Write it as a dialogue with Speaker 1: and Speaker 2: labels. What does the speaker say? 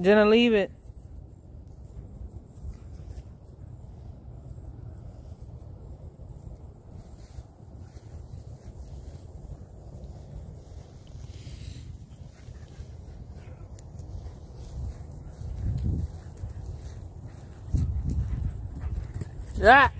Speaker 1: Jenna, leave it. Yeah.